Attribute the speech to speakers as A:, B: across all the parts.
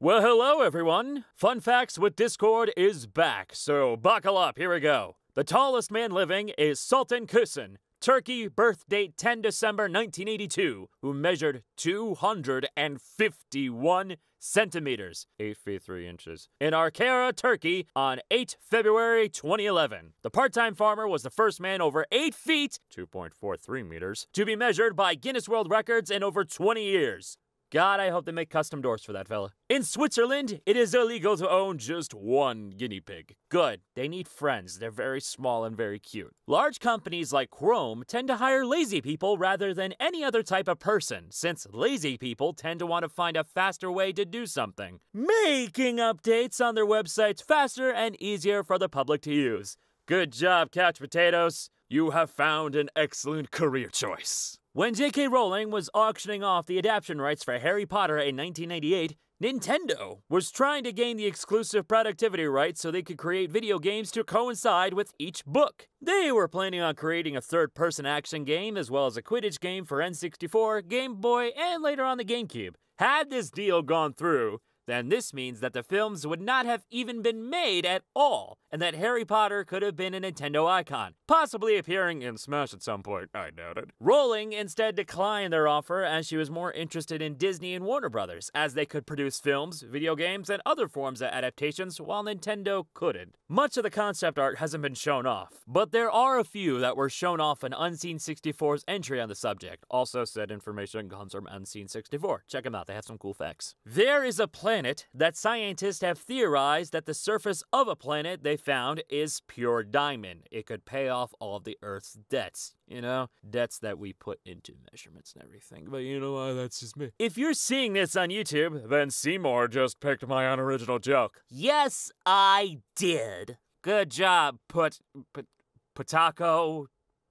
A: Well, hello everyone. Fun Facts with Discord is back, so buckle up. Here we go. The tallest man living is Sultan Kösen, Turkey, birth date 10 December 1982, who measured 251 centimeters, 8 feet 3 inches, in Ankara, Turkey on 8 February 2011. The part time farmer was the first man over 8 feet, 2.43 meters, to be measured by Guinness World Records in over 20 years. God, I hope they make custom doors for that fella. In Switzerland, it is illegal to own just one guinea pig. Good. They need friends. They're very small and very cute. Large companies like Chrome tend to hire lazy people rather than any other type of person, since lazy people tend to want to find a faster way to do something, making updates on their websites faster and easier for the public to use. Good job, Couch Potatoes. You have found an excellent career choice. When J.K. Rowling was auctioning off the adaptation rights for Harry Potter in 1998, Nintendo was trying to gain the exclusive productivity rights so they could create video games to coincide with each book. They were planning on creating a third person action game as well as a Quidditch game for N64, Game Boy, and later on the GameCube. Had this deal gone through, then this means that the films would not have even been made at all, and that Harry Potter could have been a Nintendo icon, possibly appearing in Smash at some point. I doubt it. Rowling instead declined their offer as she was more interested in Disney and Warner Brothers, as they could produce films, video games, and other forms of adaptations while Nintendo couldn't. Much of the concept art hasn't been shown off, but there are a few that were shown off in Unseen 64's entry on the subject. Also, said information comes from Unseen 64. Check them out, they have some cool facts. There is a plan planet that scientists have theorized that the surface of a planet they found is pure diamond. It could pay off all of the Earth's debts, you know? Debts that we put into measurements and everything. But you know what? That's just me. If you're seeing this on YouTube, then Seymour just picked my unoriginal joke. Yes, I did. Good job, put. put. Potako,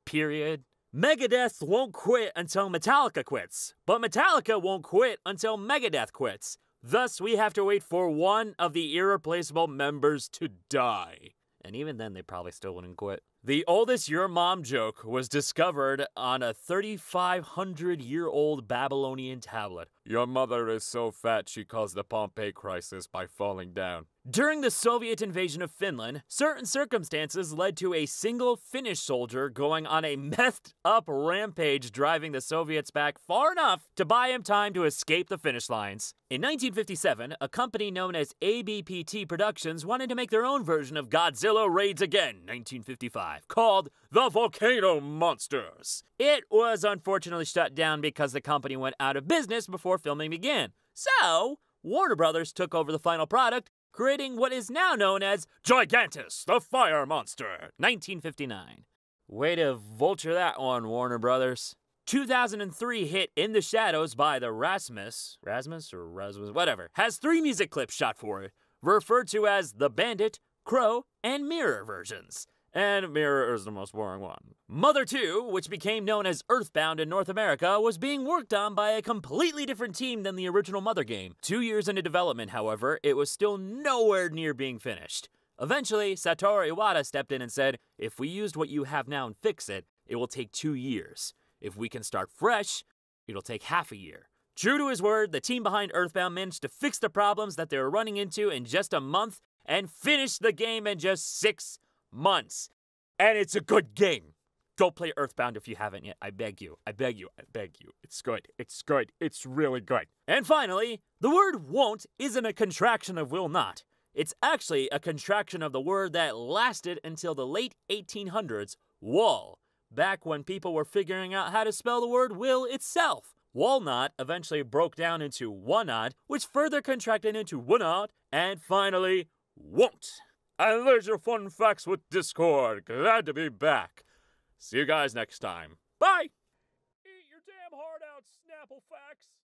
A: period. Megadeth won't quit until Metallica quits, but Metallica won't quit until Megadeth quits. Thus, we have to wait for one of the irreplaceable members to die. And even then, they probably still wouldn't quit. The oldest your mom joke was discovered on a 3,500 year old Babylonian tablet. Your mother is so fat she caused the Pompeii crisis by falling down. During the Soviet invasion of Finland, certain circumstances led to a single Finnish soldier going on a methed up rampage, driving the Soviets back far enough to buy him time to escape the finish lines. In 1957, a company known as ABPT Productions wanted to make their own version of Godzilla Raids Again, 1955, called The Volcano Monsters. It was unfortunately shut down because the company went out of business before filming began. So, Warner Brothers took over the final product creating what is now known as Gigantis, the Fire Monster, 1959. Way to vulture that one, Warner Brothers. 2003 hit In the Shadows by the Rasmus, Rasmus or Rasmus, whatever, has three music clips shot for it, referred to as the Bandit, Crow, and Mirror versions and Mirror is the most boring one. Mother 2, which became known as Earthbound in North America, was being worked on by a completely different team than the original Mother game. Two years into development, however, it was still nowhere near being finished. Eventually, Satoru Iwata stepped in and said, If we used what you have now and fix it, it will take two years. If we can start fresh, it'll take half a year. True to his word, the team behind Earthbound managed to fix the problems that they were running into in just a month and finish the game in just six months. And it's a good game. Go play Earthbound if you haven't yet. I beg you. I beg you. I beg you. It's good. It's good. It's really good. And finally, the word won't isn't a contraction of will not. It's actually a contraction of the word that lasted until the late 1800s, wall, back when people were figuring out how to spell the word will itself. Walnut eventually broke down into wonot, which further contracted into wonot, and finally, won't and Leisure Fun Facts with Discord. Glad to be back. See you guys next time. Bye! Eat your damn heart out, Snapple Facts!